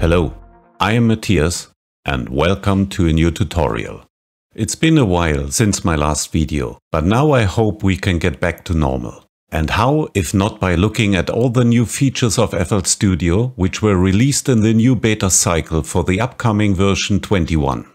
Hello, I am Matthias and welcome to a new tutorial. It's been a while since my last video, but now I hope we can get back to normal. And how, if not by looking at all the new features of FL Studio, which were released in the new beta cycle for the upcoming version 21.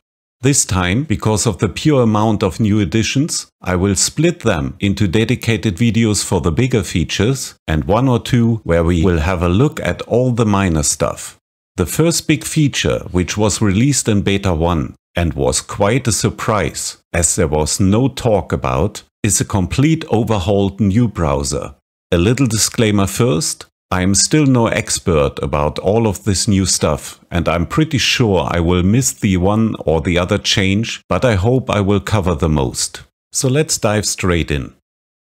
This time, because of the pure amount of new additions, I will split them into dedicated videos for the bigger features and one or two where we will have a look at all the minor stuff. The first big feature, which was released in Beta 1 and was quite a surprise, as there was no talk about, is a complete overhauled new browser. A little disclaimer first, I am still no expert about all of this new stuff and I'm pretty sure I will miss the one or the other change, but I hope I will cover the most. So let's dive straight in.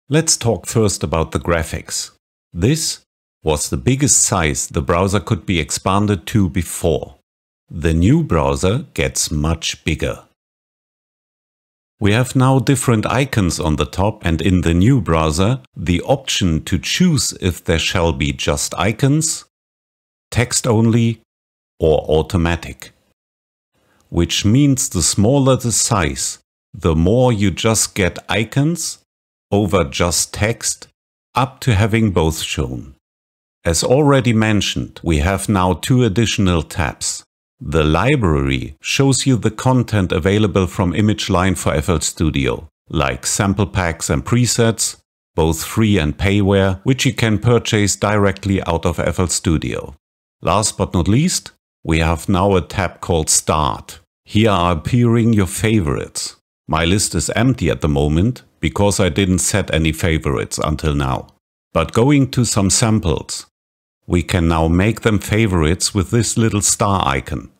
Let's talk first about the graphics. This was the biggest size the browser could be expanded to before. The new browser gets much bigger. We have now different icons on the top and in the new browser the option to choose if there shall be just icons, text only or automatic. Which means the smaller the size, the more you just get icons over just text up to having both shown. As already mentioned, we have now two additional tabs. The library shows you the content available from ImageLine for FL Studio, like sample packs and presets, both free and payware, which you can purchase directly out of FL Studio. Last but not least, we have now a tab called Start. Here are appearing your favorites. My list is empty at the moment because I didn't set any favorites until now. But going to some samples, we can now make them favorites with this little star icon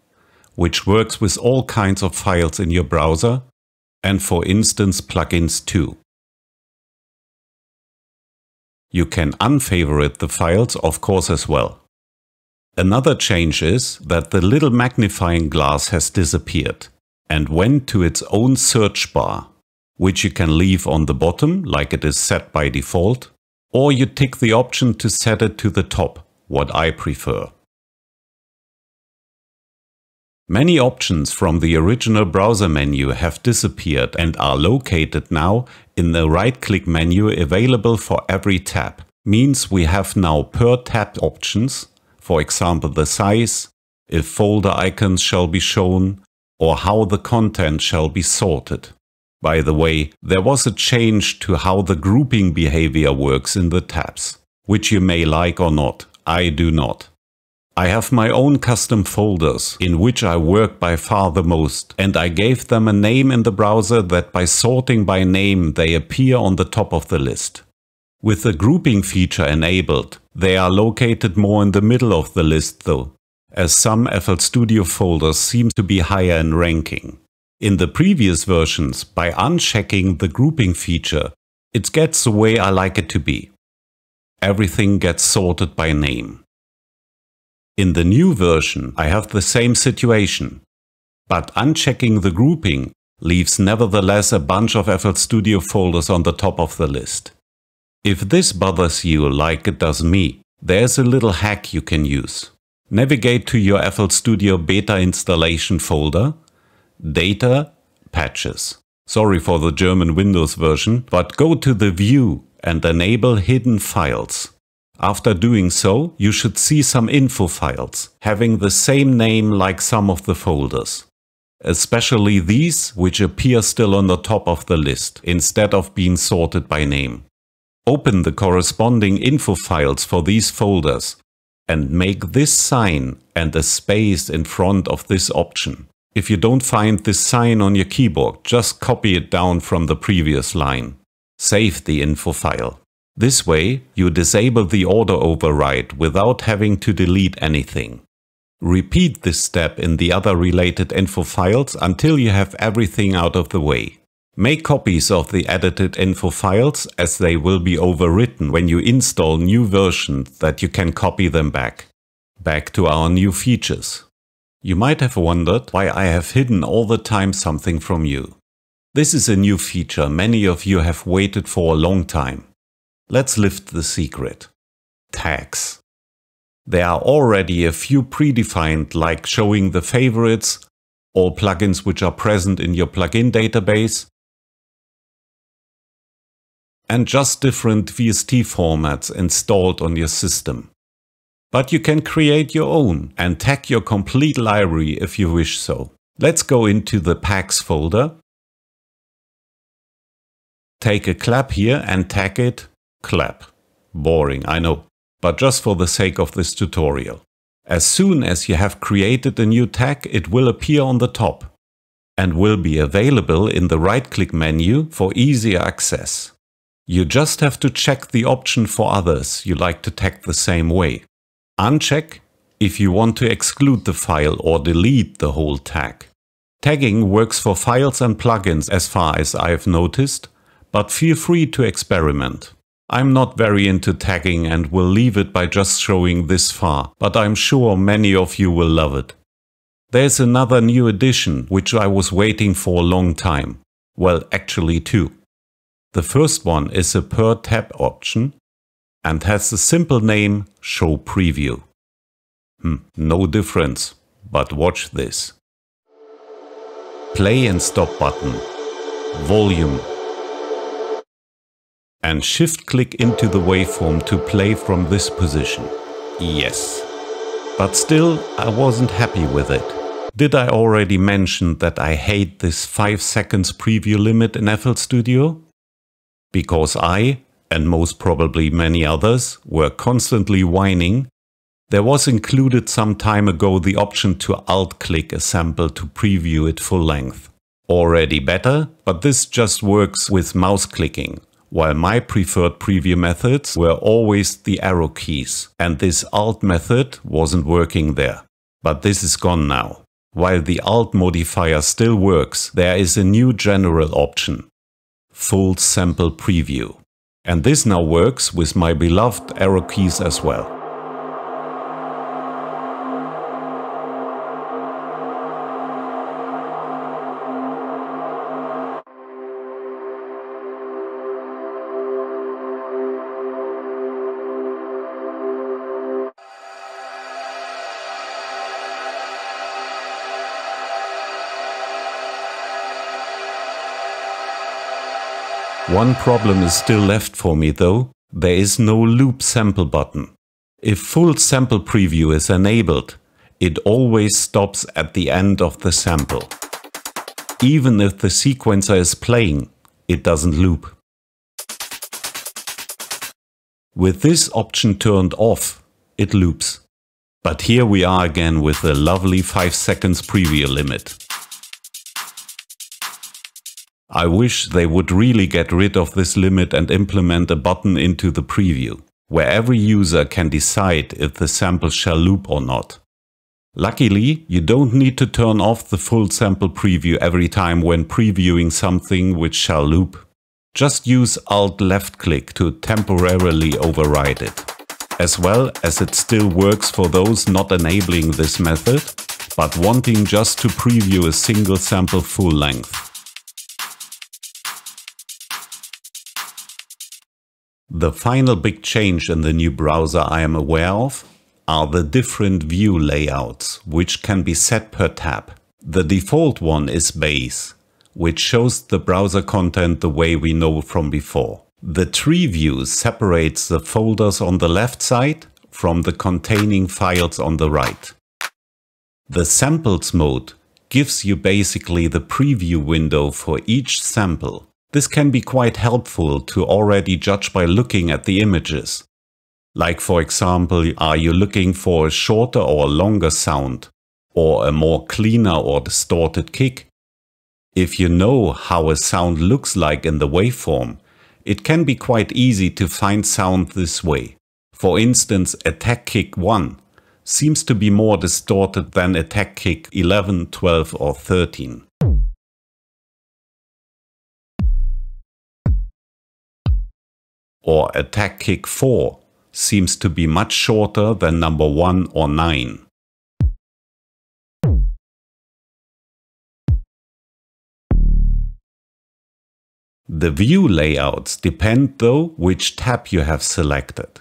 which works with all kinds of files in your browser and for instance plugins too. You can unfavorite the files of course as well. Another change is that the little magnifying glass has disappeared and went to its own search bar, which you can leave on the bottom like it is set by default, or you tick the option to set it to the top, what I prefer. Many options from the original browser menu have disappeared and are located now in the right-click menu available for every tab. Means we have now per tab options, for example the size, if folder icons shall be shown, or how the content shall be sorted. By the way, there was a change to how the grouping behavior works in the tabs, which you may like or not, I do not. I have my own custom folders in which I work by far the most and I gave them a name in the browser that by sorting by name they appear on the top of the list. With the grouping feature enabled, they are located more in the middle of the list though, as some FL Studio folders seem to be higher in ranking. In the previous versions, by unchecking the grouping feature, it gets the way I like it to be. Everything gets sorted by name. In the new version, I have the same situation, but unchecking the grouping leaves nevertheless a bunch of FL Studio folders on the top of the list. If this bothers you like it does me, there's a little hack you can use. Navigate to your FL Studio beta installation folder, Data, Patches. Sorry for the German Windows version, but go to the View and enable Hidden Files. After doing so, you should see some info files, having the same name like some of the folders. Especially these, which appear still on the top of the list, instead of being sorted by name. Open the corresponding info files for these folders and make this sign and a space in front of this option. If you don't find this sign on your keyboard, just copy it down from the previous line. Save the info file. This way, you disable the order override without having to delete anything. Repeat this step in the other related info files until you have everything out of the way. Make copies of the edited info files as they will be overwritten when you install new versions that you can copy them back. Back to our new features. You might have wondered why I have hidden all the time something from you. This is a new feature many of you have waited for a long time. Let's lift the secret. Tags. There are already a few predefined like showing the favorites, or plugins which are present in your plugin database, and just different VST formats installed on your system. But you can create your own and tag your complete library if you wish so. Let's go into the packs folder. Take a clap here and tag it clap. Boring, I know, but just for the sake of this tutorial. As soon as you have created a new tag, it will appear on the top and will be available in the right-click menu for easier access. You just have to check the option for others you like to tag the same way. Uncheck if you want to exclude the file or delete the whole tag. Tagging works for files and plugins as far as I've noticed, but feel free to experiment. I'm not very into tagging and will leave it by just showing this far, but I'm sure many of you will love it. There's another new addition which I was waiting for a long time. Well, actually two. The first one is a per tab option and has the simple name Show Preview. Hmm, no difference, but watch this. Play and stop button. Volume. And shift click into the waveform to play from this position. Yes. But still, I wasn't happy with it. Did I already mention that I hate this 5 seconds preview limit in FL Studio? because I, and most probably many others, were constantly whining, there was included some time ago the option to alt-click a sample to preview it full length. Already better, but this just works with mouse clicking, while my preferred preview methods were always the arrow keys, and this alt method wasn't working there. But this is gone now. While the alt modifier still works, there is a new general option, full sample preview. And this now works with my beloved arrow keys as well. One problem is still left for me though. There is no loop sample button. If full sample preview is enabled, it always stops at the end of the sample. Even if the sequencer is playing, it doesn't loop. With this option turned off, it loops. But here we are again with the lovely 5 seconds preview limit. I wish they would really get rid of this limit and implement a button into the preview, where every user can decide if the sample shall loop or not. Luckily, you don't need to turn off the full sample preview every time when previewing something which shall loop. Just use Alt left click to temporarily override it. As well as it still works for those not enabling this method, but wanting just to preview a single sample full length. The final big change in the new browser I am aware of are the different view layouts, which can be set per tab. The default one is base, which shows the browser content the way we know from before. The tree view separates the folders on the left side from the containing files on the right. The samples mode gives you basically the preview window for each sample this can be quite helpful to already judge by looking at the images. Like for example, are you looking for a shorter or longer sound? Or a more cleaner or distorted kick? If you know how a sound looks like in the waveform, it can be quite easy to find sound this way. For instance, attack kick 1 seems to be more distorted than attack kick 11, 12 or 13. Or attack kick 4 seems to be much shorter than number 1 or 9. The view layouts depend though which tab you have selected.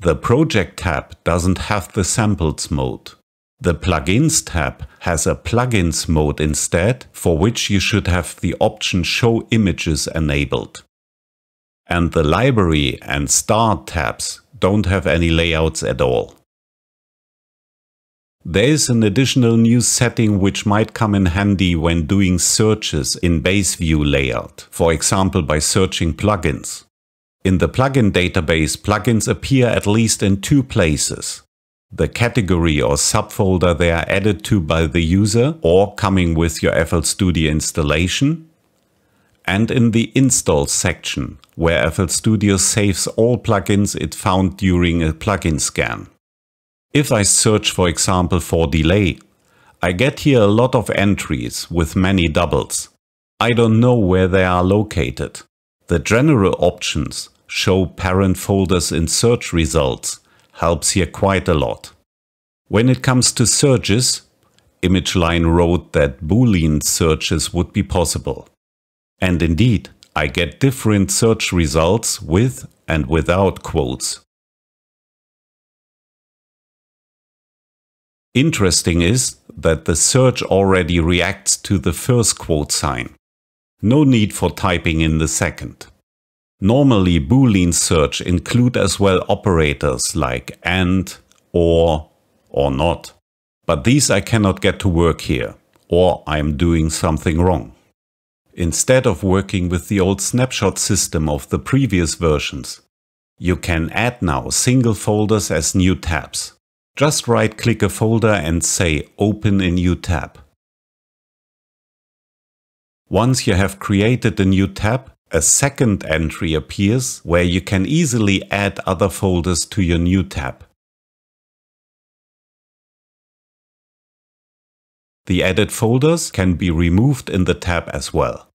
The Project tab doesn't have the Samples mode. The Plugins tab has a Plugins mode instead, for which you should have the option Show Images enabled. And the Library and Start tabs don't have any layouts at all. There is an additional new setting which might come in handy when doing searches in base view layout, for example by searching plugins. In the plugin database, plugins appear at least in two places. The category or subfolder they are added to by the user or coming with your FL Studio installation, and in the install section, where FL Studio saves all plugins it found during a plugin scan. If I search for example for delay, I get here a lot of entries with many doubles. I don't know where they are located. The general options show parent folders in search results helps here quite a lot. When it comes to searches, ImageLine wrote that Boolean searches would be possible. And indeed, I get different search results with and without quotes. Interesting is that the search already reacts to the first quote sign. No need for typing in the second. Normally Boolean search include as well operators like AND, OR, or NOT. But these I cannot get to work here, or I am doing something wrong. Instead of working with the old snapshot system of the previous versions, you can add now single folders as new tabs. Just right click a folder and say open a new tab. Once you have created a new tab, a second entry appears where you can easily add other folders to your new tab. The added folders can be removed in the tab as well.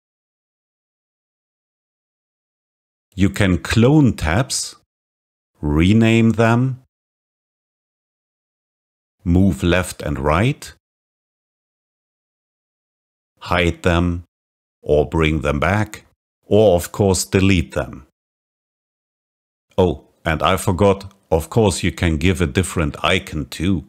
You can clone tabs, rename them, move left and right, hide them or bring them back, or of course delete them. Oh, and I forgot, of course you can give a different icon too.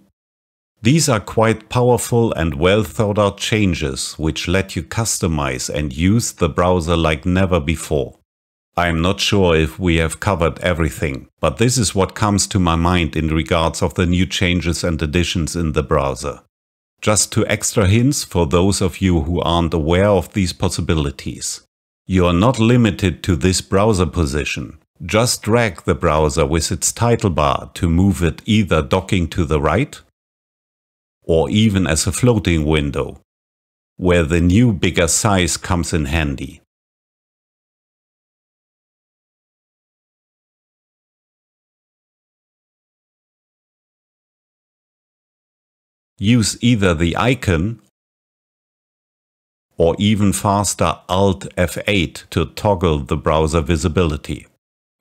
These are quite powerful and well thought out changes which let you customize and use the browser like never before. I'm not sure if we have covered everything, but this is what comes to my mind in regards of the new changes and additions in the browser. Just two extra hints for those of you who aren't aware of these possibilities. You are not limited to this browser position. Just drag the browser with its title bar to move it either docking to the right or even as a floating window, where the new bigger size comes in handy. use either the icon or even faster Alt F8 to toggle the browser visibility.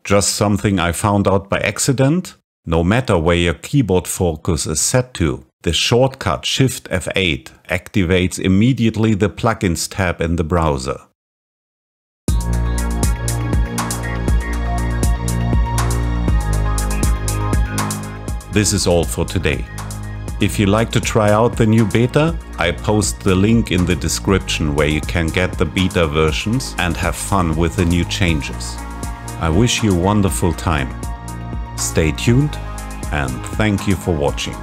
Just something I found out by accident? No matter where your keyboard focus is set to, the shortcut Shift F8 activates immediately the Plugins tab in the browser. This is all for today. If you like to try out the new beta, I post the link in the description where you can get the beta versions and have fun with the new changes. I wish you a wonderful time. Stay tuned and thank you for watching.